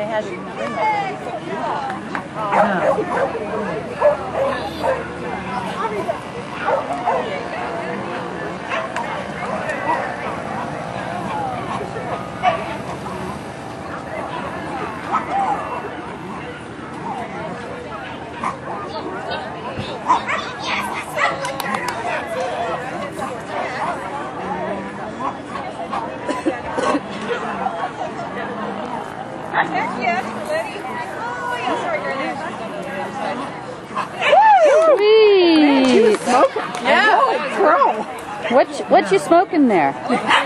they had it in the window. Sweet. Smoking. Yeah. Crow. What you, what you smoking there?